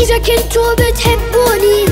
إذا كنتوا بتحبوني